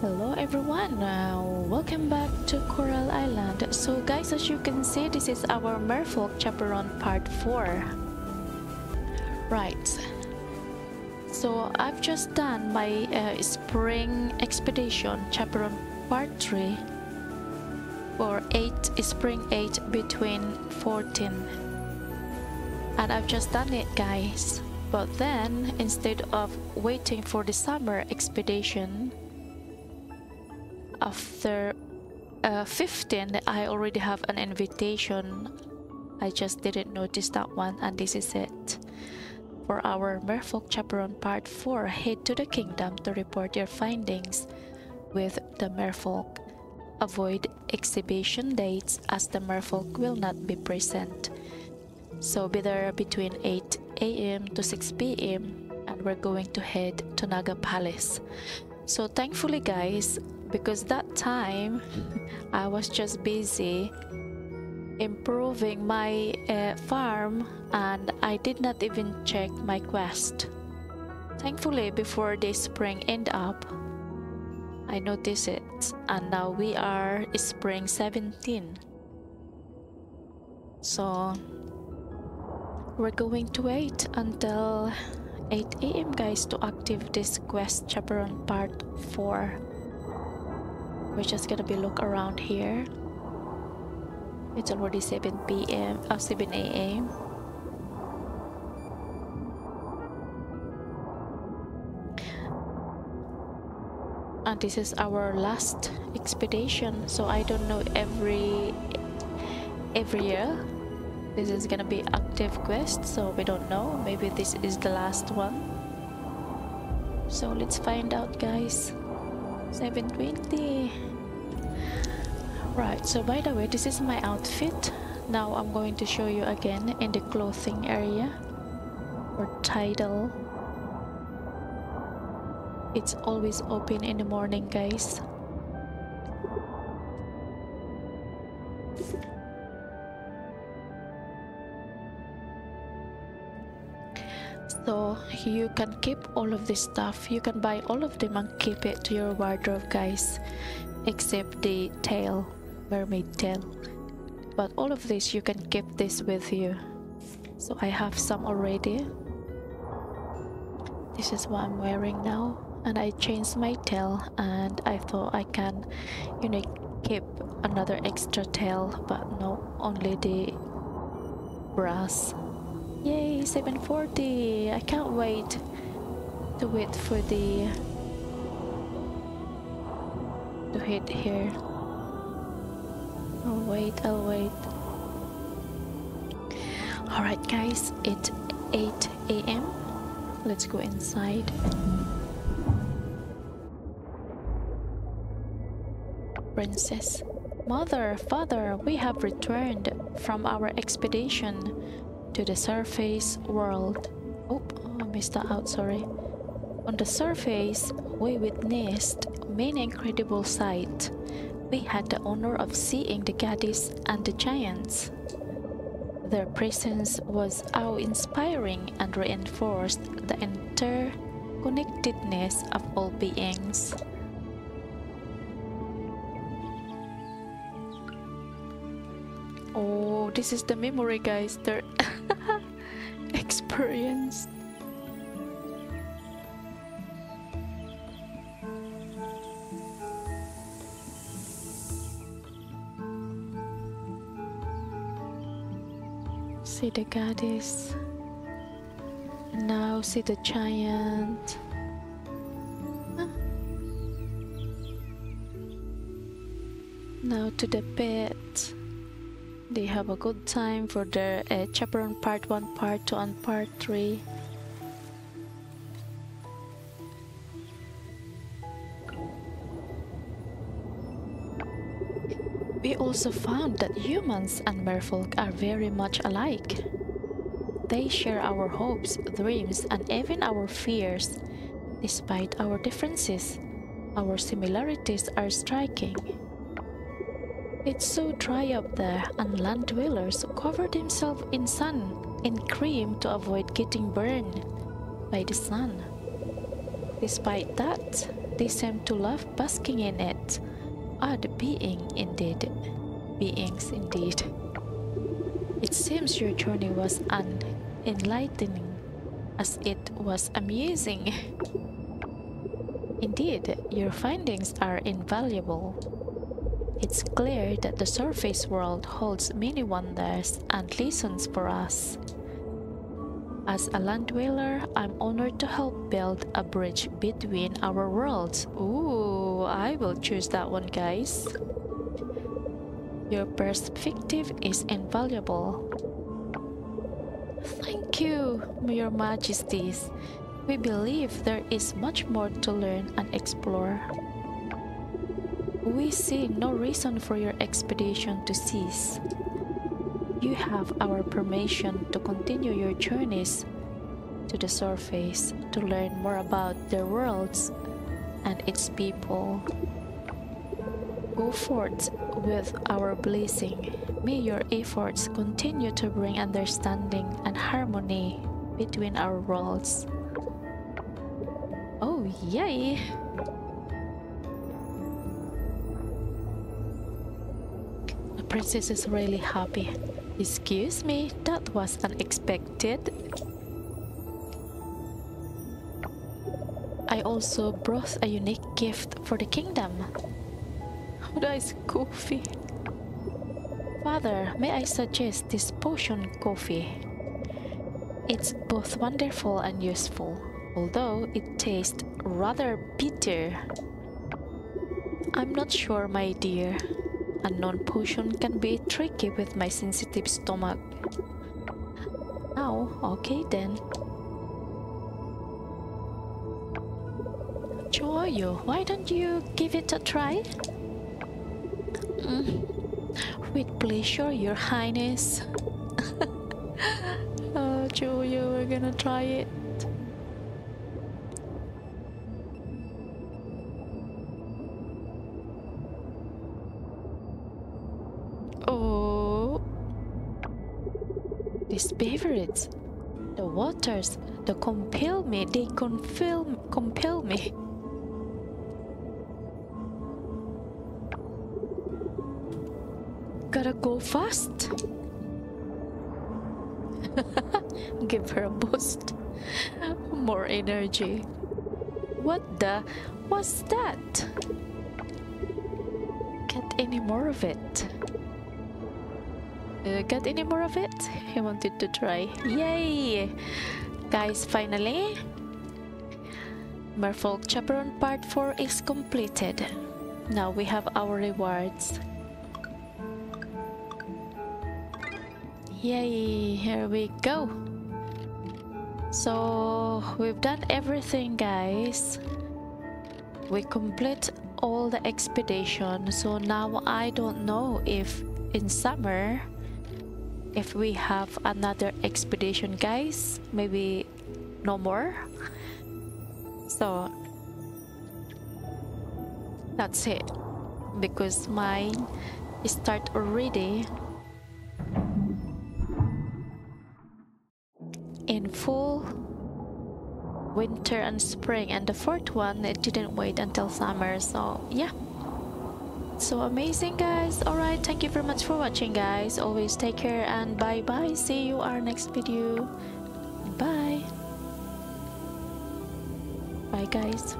Hello everyone, uh, welcome back to Coral Island. So guys, as you can see, this is our Merfolk chaperon part 4. Right, so I've just done my uh, spring expedition chaperon part 3 for 8 spring 8 between 14 and I've just done it guys but then instead of waiting for the summer expedition after uh, 15 I already have an invitation I just didn't notice that one and this is it for our Merfolk Chaperone Part 4 head to the kingdom to report your findings with the Merfolk avoid exhibition dates as the Merfolk will not be present so be there between 8 a.m. to 6 p.m. and we're going to head to Naga Palace so thankfully guys because that time I was just busy improving my uh, farm and I did not even check my quest. Thankfully before the spring end up I noticed it and now we are spring 17 so we're going to wait until 8 a.m. guys to active this quest chaperone part 4 we're just gonna be look around here it's already 7 p.m. Uh, 7 a.m. and this is our last expedition so I don't know every every year this is gonna be active quest so we don't know maybe this is the last one so let's find out guys 720 right so by the way this is my outfit. Now I'm going to show you again in the clothing area or title. It's always open in the morning guys so you can keep all of this stuff. You can buy all of them and keep it to your wardrobe guys. Except the tail mermaid tail. But all of this you can keep this with you. So I have some already. This is what I'm wearing now. And I changed my tail and I thought I can you know keep another extra tail but no only the brass Yay, 740! I can't wait to wait for the to hit here. I'll wait, I'll wait. Alright guys, it's 8 a.m. Let's go inside. Princess. Mother, father, we have returned from our expedition to the surface world. Oh, I missed that out, sorry. On the surface, we witnessed many incredible sights. We had the honor of seeing the goddess and the giants. Their presence was awe-inspiring and reinforced the interconnectedness of all beings. Oh, this is the memory, guys. They're experienced. See the goddess. Now see the giant. Now to the pit. They have a good time for their uh, chaperone part 1, part 2 and part 3. We also found that humans and merfolk are very much alike. They share our hopes, dreams, and even our fears. Despite our differences, our similarities are striking. It's so dry up there and land dwellers cover themselves in sun and cream to avoid getting burned by the sun. Despite that, They seem to love basking in it. Odd being indeed. Beings indeed. It seems your journey was unenlightening as it was amusing. Indeed, your findings are invaluable. It's clear that the surface world holds many wonders and lessons for us. As a land dweller, I'm honored to help build a bridge between our worlds. Ooh, I will choose that one, guys. Your perspective is invaluable. Thank you, Your Majesties. We believe there is much more to learn and explore. We see no reason for your expedition to cease. You have our permission to continue your journeys to the surface to learn more about their worlds and its people. Go forth with our blessing. May your efforts continue to bring understanding and harmony between our worlds. Oh, yay! Princess is really happy. Excuse me, that was unexpected. I also brought a unique gift for the kingdom. Oh, that is coffee. Father, may I suggest this potion coffee? It's both wonderful and useful, although it tastes rather bitter. I'm not sure, my dear. A non-potion can be tricky with my sensitive stomach. Oh, okay then. Joyo, why don't you give it a try? Mm. With pleasure, your highness. oh, Joyo, we're gonna try it. These beverages. The waters, they compel me, they compel, compel me. Gotta go fast. Give her a boost. More energy. What the? What's that? Get any more of it. Uh, got any more of it? He wanted to try. Yay! Guys, finally, Merfolk Chaperon Part 4 is completed. Now we have our rewards. Yay, here we go. So, we've done everything, guys. We complete all the expedition. So now I don't know if in summer if we have another expedition guys maybe no more. So that's it. Because mine start already in full winter and spring. And the fourth one it didn't wait until summer. So yeah so amazing guys. Alright thank you very much for watching guys. Always take care and bye bye see you our next video. Bye. Bye guys